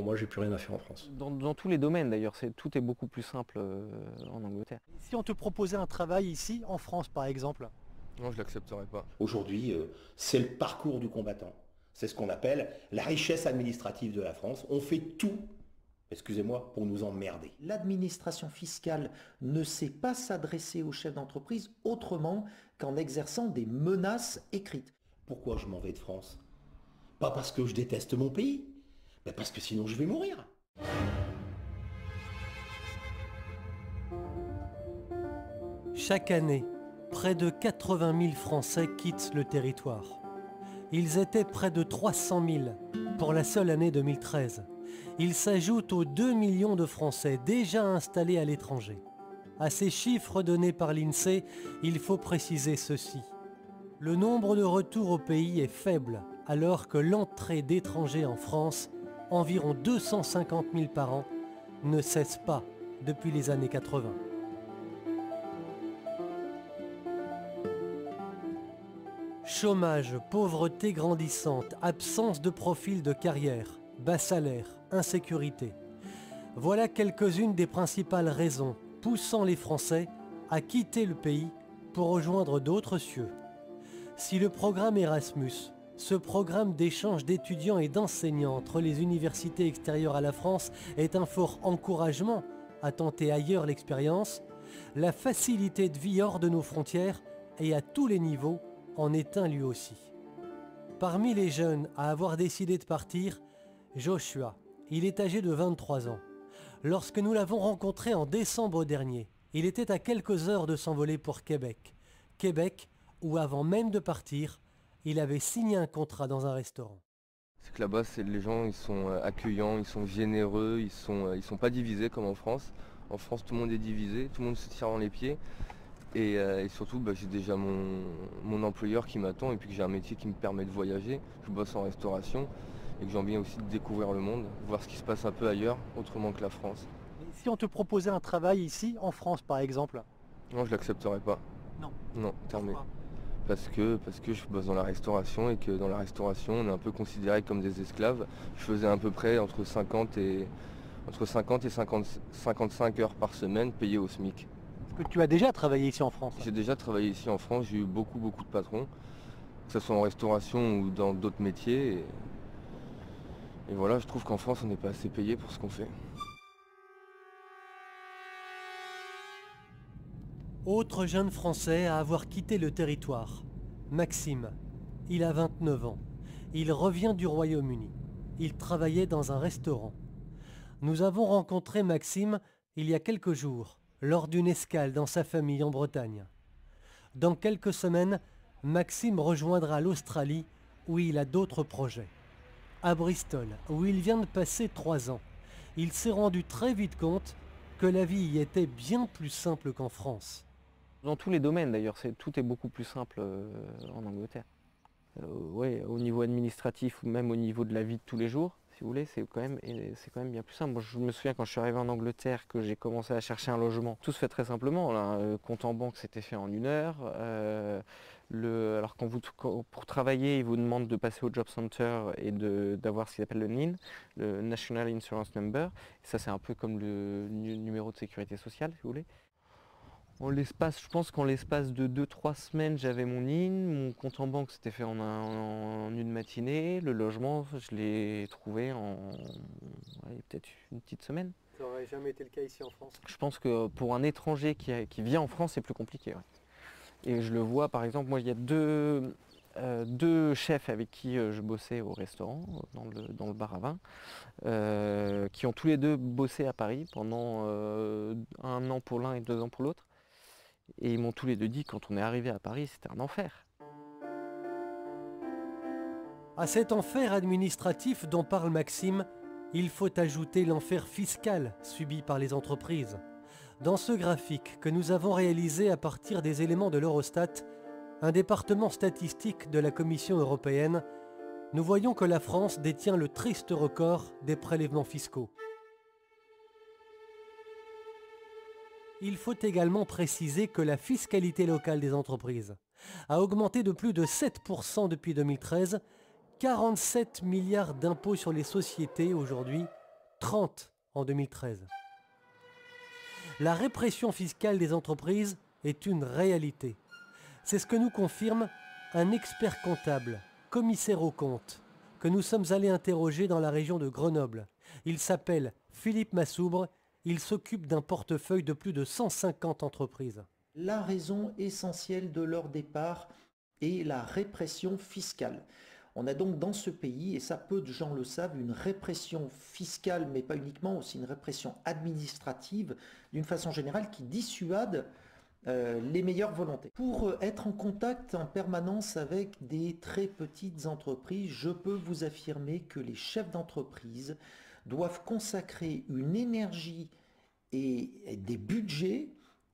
pour moi, j'ai plus rien à faire en France. Dans, tous les domaines d'ailleurs, tout est beaucoup plus simple euh, en Angleterre. Si on te proposait un travail ici, en France par exemple? Non, je l'accepterais pas. Aujourd'hui, euh, c'est le parcours du combattant. C'est ce qu'on appelle la richesse administrative de la France. On fait tout excusez-moi, pour nous emmerder. L'administration fiscale ne sait pas s'adresser aux chefs d'entreprise autrement qu'en exerçant des menaces écrites. Pourquoi je m'en vais de France? Pas parce que je déteste mon pays, mais parce que sinon je vais mourir. Chaque année, près de 80 000 Français quittent le territoire. Ils étaient près de 300 000 pour la seule année 2013. Ils s'ajoutent aux 2 millions de Français déjà installés à l'étranger. À ces chiffres donnés par l'INSEE, il faut préciser ceci. Le nombre de retours au pays est faible, alors que l'entrée d'étrangers en France, environ 250 000 par an, ne cesse pas depuis les années 80. Chômage, pauvreté grandissante, absence de profil de carrière, bas salaire, insécurité. Voilà quelques-unes des principales raisons poussant les Français à quitter le pays pour rejoindre d'autres cieux. Si le programme Erasmus, ce programme d'échange d'étudiants et d'enseignants entre les universités extérieures à la France est un fort encouragement à tenter ailleurs l'expérience, la facilité de vie hors de nos frontières et à tous les niveaux en est un lui aussi. Parmi les jeunes à avoir décidé de partir, Joshua, il est âgé de 23 ans. Lorsque nous l'avons rencontré en décembre dernier, il était à quelques heures de s'envoler pour Québec. Québec, où avant même de partir, il avait signé un contrat dans un restaurant. C'est que là-bas, les gens, ils sont euh, accueillants, ils sont généreux, ils sont, euh, ils sont pas divisés comme en France. En France, tout le monde est divisé, tout le monde se tire dans les pieds. Et, euh, surtout, bah, j'ai déjà mon, mon employeur qui m'attend et puis que j'ai un métier qui me permet de voyager. Je bosse en restauration et que j'ai envie aussi de découvrir le monde, voir ce qui se passe un peu ailleurs, autrement que la France. si on te proposait un travail ici, en France par exemple? Non, je l'accepterais pas. Non. Non, terminé. Parce que, parce que je bosse dans la restauration et que dans la restauration, on est un peu considéré comme des esclaves. Je faisais à peu près entre 50 et, entre 50 et 55 heures par semaine payées au SMIC. Est-ce que tu as déjà travaillé ici en France J'ai déjà travaillé ici en France, j'ai eu beaucoup beaucoup de patrons, que ce soit en restauration ou dans d'autres métiers. Et voilà, je trouve qu'en France, on n'est pas assez payé pour ce qu'on fait. Autre jeune Français à avoir quitté le territoire, Maxime. Il a 29 ans. Il revient du Royaume-Uni. Il travaillait dans un restaurant. Nous avons rencontré Maxime il y a quelques jours, lors d'une escale dans sa famille en Bretagne. Dans quelques semaines, Maxime rejoindra l'Australie où il a d'autres projets à Bristol, où il vient de passer trois ans. Il s'est rendu très vite compte que la vie y était bien plus simple qu'en France. Dans tous les domaines d'ailleurs, tout est beaucoup plus simple euh, en Angleterre. Euh, au niveau administratif ou même au niveau de la vie de tous les jours, si vous voulez, c'est quand, même, bien plus simple. je me souviens quand je suis arrivé en Angleterre que j'ai commencé à chercher un logement. Tout se fait très simplement. Là. Euh, compte en banque, c'était fait en une heure. alors quand vous, pour travailler, ils vous demandent de passer au Job Center et d'avoir ce qu'ils appellent le NIN, le National Insurance Number. ça, c'est un peu comme le numéro de sécurité sociale, si vous voulez l'espace, je pense qu'en l'espace de 2-3 semaines, j'avais mon IN, mon compte en banque s'était fait en, une matinée, le logement, je l'ai trouvé en peut-être une petite semaine. Ça n'aurait jamais été le cas ici en France Je pense que pour un étranger qui, vient en France, c'est plus compliqué. Et je le vois, par exemple, moi, il y a deux, euh, chefs avec qui euh, je bossais au restaurant, dans le, bar à vin, euh, qui ont tous les deux bossé à Paris pendant un an pour l'un et deux ans pour l'autre. Et ils m'ont tous les deux dit quand on est arrivé à Paris, c'était un enfer. À cet enfer administratif dont parle Maxime, il faut ajouter l'enfer fiscal subi par les entreprises. Dans ce graphique que nous avons réalisé à partir des éléments de l'Eurostat, un département statistique de la Commission européenne, nous voyons que la France détient le triste record des prélèvements fiscaux. Il faut également préciser que la fiscalité locale des entreprises a augmenté de plus de 7% depuis 2013, 47 milliards d'impôts sur les sociétés aujourd'hui 30 en 2013. La répression fiscale des entreprises est une réalité. C'est ce que nous confirme un expert comptable, commissaire aux comptes, que nous sommes allés interroger dans la région de Grenoble. Il s'appelle Philippe Massoubre, il s'occupe d'un portefeuille de plus de 150 entreprises. La raison essentielle de leur départ est la répression fiscale. On a donc dans ce pays, et ça peu de gens le savent, une répression fiscale, mais pas uniquement, aussi une répression administrative, d'une façon générale, qui dissuade euh, les meilleures volontés. Pour euh, être en contact en permanence avec des très petites entreprises, je peux vous affirmer que les chefs d'entreprise doivent consacrer une énergie et des budgets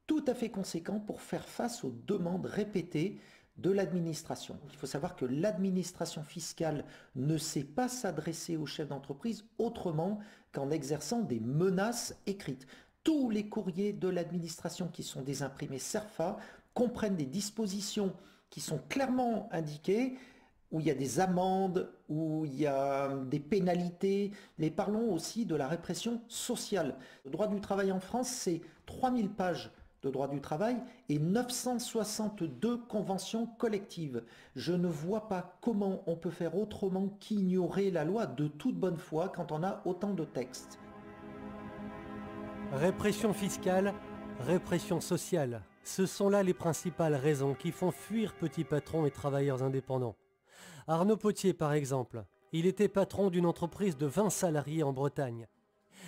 tout à fait conséquents pour faire face aux demandes répétées de l'administration. Il faut savoir que l'administration fiscale ne sait pas s'adresser aux chefs d'entreprise autrement qu'en exerçant des menaces écrites. Tous les courriers de l'administration qui sont des imprimés CERFA comprennent des dispositions qui sont clairement indiquées où il y a des amendes, où il y a des pénalités, mais parlons aussi de la répression sociale. Le droit du travail en France, c'est 3000 pages de droit du travail et 962 conventions collectives. Je ne vois pas comment on peut faire autrement qu'ignorer la loi de toute bonne foi quand on a autant de textes. Répression fiscale, répression sociale, ce sont là les principales raisons qui font fuir petits patrons et travailleurs indépendants. Arnaud Potier par exemple, il était patron d'une entreprise de 20 salariés en Bretagne.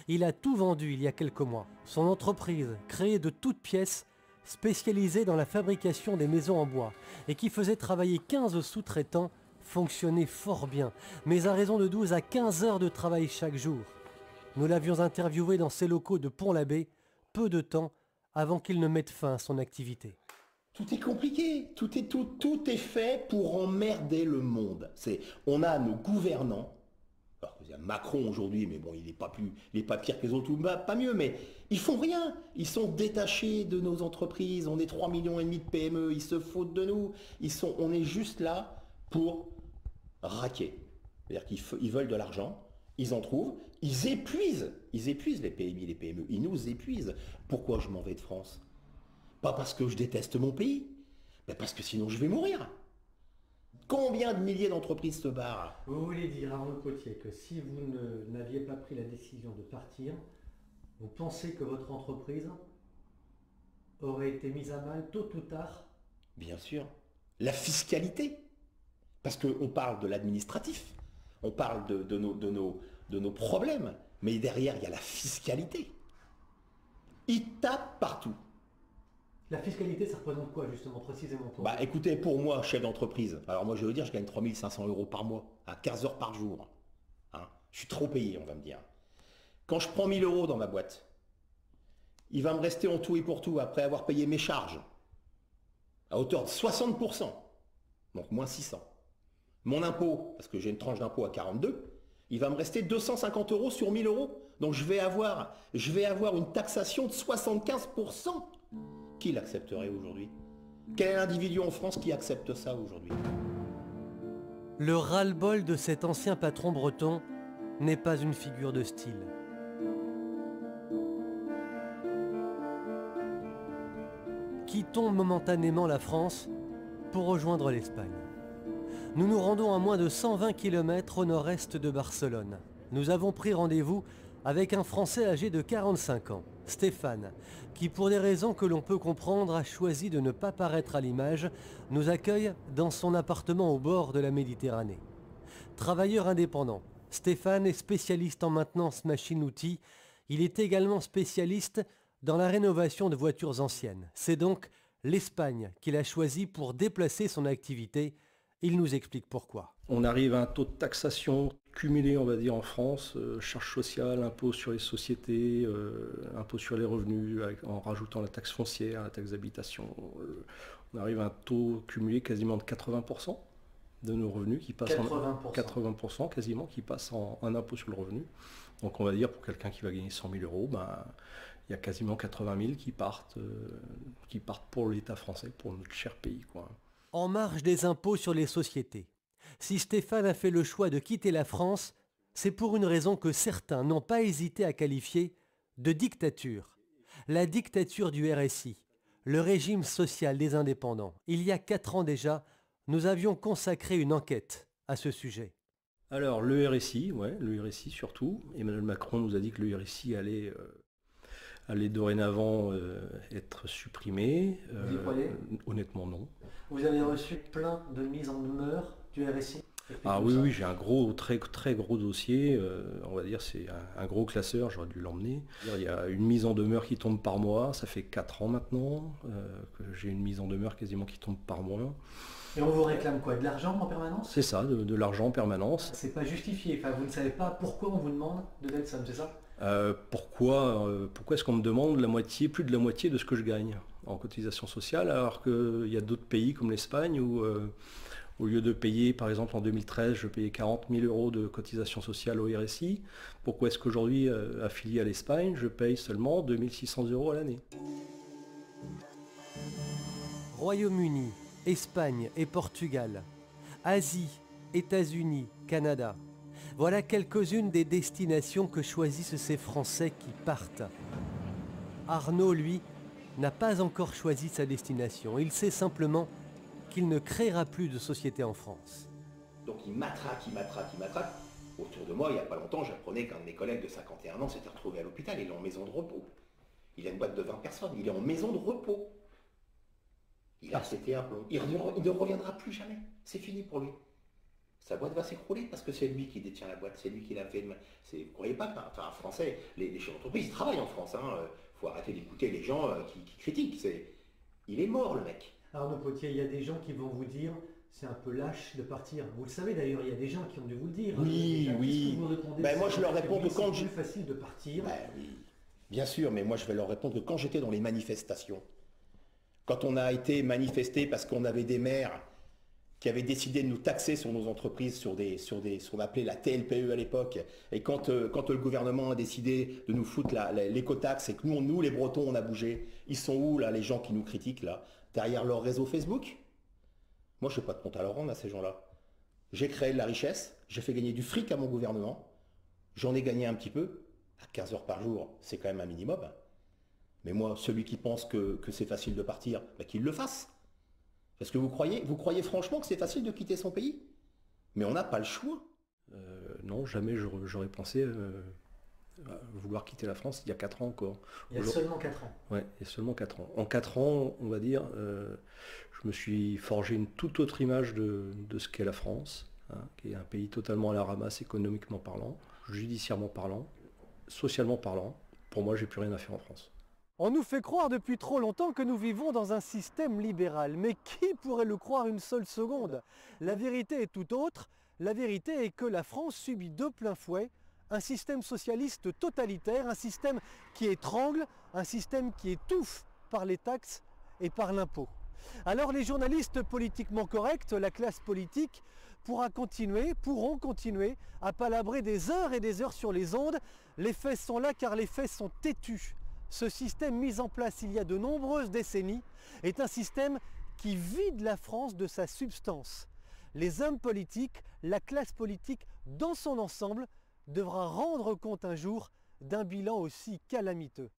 Il a tout vendu il y a quelques mois. Son entreprise, créée de toutes pièces, spécialisée dans la fabrication des maisons en bois et qui faisait travailler 15 sous-traitants, fonctionnait fort bien, mais à raison de 12 à 15 heures de travail chaque jour. Nous l'avions interviewé dans ses locaux de Pont-l'Abbé, peu de temps avant qu'il ne mette fin à son activité. Tout est compliqué, tout est, fait pour emmerder le monde. C'est, on a nos gouvernants il y a Macron aujourd'hui, mais bon, il n'est pas plus, il pas pire que les autres, pas mieux, mais ils font rien. Ils sont détachés de nos entreprises. On est 3 millions de PME. Ils se foutent de nous. Ils sont, on est juste là pour raquer. C'est-à-dire qu'ils veulent de l'argent. Ils en trouvent. Ils épuisent. Ils épuisent les PMI, les PME. Ils nous épuisent. Pourquoi je m'en vais de France? Pas parce que je déteste mon pays, mais parce que sinon je vais mourir. Combien de milliers d'entreprises se barrent Vous voulez dire, Arnaud Potier, que si vous n'aviez pas pris la décision de partir, vous pensez que votre entreprise aurait été mise à mal tôt ou tard? Bien sûr. La fiscalité. Parce qu'on parle de l'administratif, on parle de, nos, de nos problèmes, mais derrière, il y a la fiscalité. Ils tapent partout. La fiscalité, ça représente quoi justement précisément Bah écoutez, pour moi, chef d'entreprise, alors moi je veux dire, je gagne 3500 euros par mois, à 15 heures par jour. Hein. je suis trop payé, on va me dire. Quand je prends 1000 euros dans ma boîte, il va me rester en tout et pour tout, après avoir payé mes charges, à hauteur de 60%, donc moins 600. Mon impôt, parce que j'ai une tranche d'impôt à 42, il va me rester 250 euros sur 1000 euros. Donc je vais avoir, je vais avoir une taxation de 75%. Qui l'accepterait aujourd'hui? Quel individu en France qui accepte ça aujourd'hui? Le ras-le-bol de cet ancien patron breton n'est pas une figure de style. Quittons momentanément la France pour rejoindre l'Espagne. Nous nous rendons à moins de 120 km au nord-est de Barcelone. Nous avons pris rendez-vous avec un Français âgé de 45 ans, Stéphane, qui pour des raisons que l'on peut comprendre a choisi de ne pas paraître à l'image, nous accueille dans son appartement au bord de la Méditerranée. Travailleur indépendant, Stéphane est spécialiste en maintenance machine-outil. Il est également spécialiste dans la rénovation de voitures anciennes. C'est donc l'Espagne qu'il a choisi pour déplacer son activité. Il nous explique pourquoi. On arrive à un taux de taxation cumulé, on va dire, en France, euh, charges sociales, impôts sur les sociétés, euh, impôts sur les revenus, en rajoutant la taxe foncière, la taxe d'habitation. Euh, on arrive à un taux cumulé quasiment de 80% de nos revenus qui passent 80%. 80% quasiment qui passent en un impôt sur le revenu. Donc on va dire pour quelqu'un qui va gagner 100 000 euros, ben, il y a quasiment 80 000 qui partent, qui partent pour l'État français, pour notre cher pays. Quoi. En marge des impôts sur les sociétés, si Stéphane a fait le choix de quitter la France, c'est pour une raison que certains n'ont pas hésité à qualifier de dictature. La dictature du RSI, le régime social des indépendants. Il y a quatre ans déjà, nous avions consacré une enquête à ce sujet. Alors le RSI, ouais, le RSI surtout. Emmanuel Macron nous a dit que le RSI allait, euh, dorénavant euh, être supprimé. Vous y euh, croyez Honnêtement non. Vous avez reçu plein de mises en demeure du RSI ah oui, oui, j'ai un gros, très, très gros dossier. Euh, on va dire c'est un, gros classeur, j'aurais dû l'emmener. Il y a une mise en demeure qui tombe par mois. Ça fait 4 ans maintenant euh, que j'ai une mise en demeure quasiment qui tombe par mois. Et on vous réclame quoi De l'argent en permanence? C'est ça, de, l'argent en permanence. C'est pas justifié. Enfin, vous ne savez pas pourquoi on vous demande de telles sommes, c'est ça? Euh, Pourquoi, pourquoi est-ce qu'on me demande la moitié, plus de la moitié de ce que je gagne en cotisation sociale, alors qu'il y a d'autres pays comme l'Espagne où au lieu de payer, par exemple en 2013, je payais 40 000 euros de cotisation sociale au RSI. Pourquoi est-ce qu'aujourd'hui, euh, affilié à l'Espagne, je paye seulement 2600 euros à l'année? Royaume-Uni, Espagne et Portugal, Asie, États-Unis, Canada. Voilà quelques-unes des destinations que choisissent ces Français qui partent. Arnaud, lui, n'a pas encore choisi sa destination. Il sait simplement qu'il ne créera plus de société en France. Donc il matraque, il matraque, il matraque. Autour de moi, il n'y a pas longtemps, j'apprenais qu'un de mes collègues de 51 ans s'était retrouvé à l'hôpital, il est en maison de repos. Il a une boîte de 20 personnes, il est en maison de repos. Il a c'était un plomb. Il, ne reviendra plus jamais. C'est fini pour lui. Sa boîte va s'écrouler parce que c'est lui qui détient la boîte, c'est lui qui l'a fait. Vous ne croyez pas enfin, un Français, les, chefs d'entreprise, ils travaillent en France. Il hein. faut arrêter d'écouter les gens euh, qui critiquent. Il est mort, le mec. Arnaud Potier, il y a des gens qui vont vous dire c'est un peu lâche de partir. Vous le savez d'ailleurs, il y a des gens qui ont dû vous le dire. Oui, oui. Ben, moi je leur réponds que quand je... plus facile de partir. Ben, oui. Bien sûr, mais moi je vais leur répondre que quand j'étais dans les manifestations, quand on a été manifesté parce qu'on avait des maires qui avaient décidé de nous taxer sur nos entreprises, sur, des, sur, des, ce qu'on appelait la TLPE à l'époque, et quand, euh, quand le gouvernement a décidé de nous foutre l'écotaxe et que nous, nous, les Bretons, on a bougé, ils sont où là, les gens qui nous critiquent là? Derrière leur réseau Facebook. Moi, je n'ai pas de compte à leur rendre à ces gens-là. J'ai créé de la richesse, j'ai fait gagner du fric à mon gouvernement, j'en ai gagné un petit peu, à 15 heures par jour, c'est quand même un minimum. Mais moi, celui qui pense que, c'est facile de partir, bah, qu'il le fasse. Parce que vous croyez, vous croyez franchement que c'est facile de quitter son pays? Mais on n'a pas le choix. Euh, non, jamais j'aurais pensé euh, vouloir quitter la France il y a 4 ans encore. Il y a seulement 4 ans. Oui, il y a seulement 4 ans. En 4 ans, on va dire, euh, je me suis forgé une toute autre image de, ce qu'est la France, hein, qui est un pays totalement à la ramasse économiquement parlant, judiciairement parlant, socialement parlant. Pour moi, j'ai plus rien à faire en France. On nous fait croire depuis trop longtemps que nous vivons dans un système libéral, mais qui pourrait le croire une seule seconde? La vérité est tout autre. La vérité est que la France subit de plein fouet un système socialiste totalitaire, un système qui étrangle, un système qui étouffe par les taxes et par l'impôt. Alors les journalistes politiquement corrects, la classe politique, pourra continuer, pourront continuer à palabrer des heures et des heures sur les ondes. Les faits sont là car les faits sont têtus. Ce système mis en place il y a de nombreuses décennies est un système qui vide la France de sa substance. Les hommes politiques, la classe politique dans son ensemble devra rendre compte un jour d'un bilan aussi calamiteux.